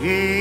Mm.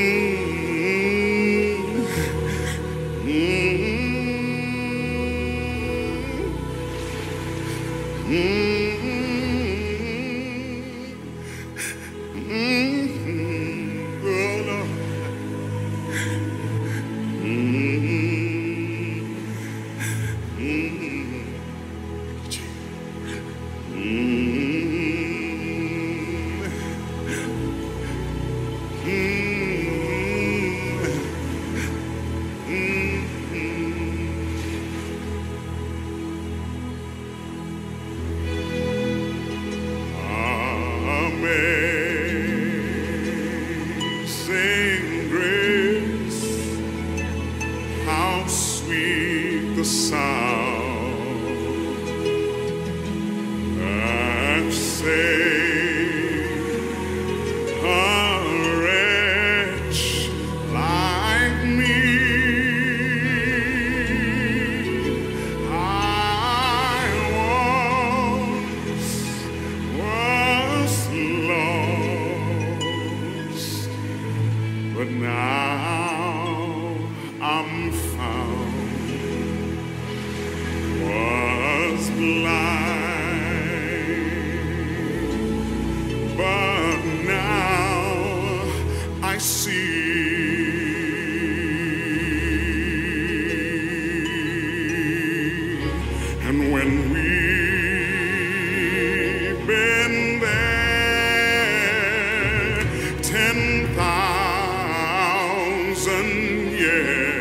See. And when we've been there ten thousand years.